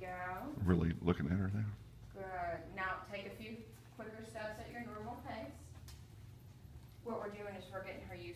go. Really looking at her there. Good. Now take a few quicker steps at your normal pace. What we're doing is we're getting her used